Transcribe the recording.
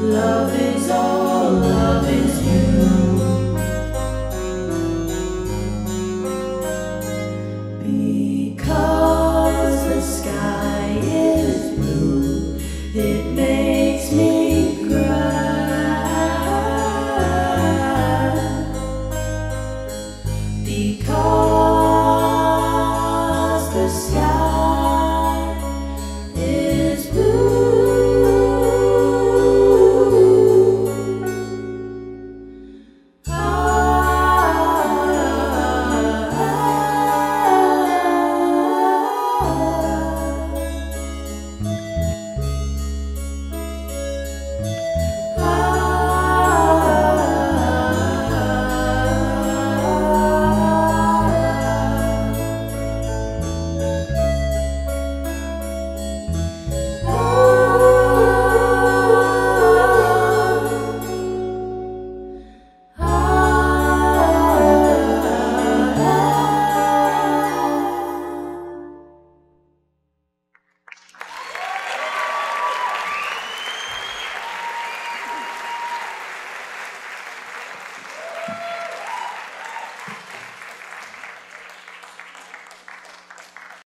Love is all, love is you.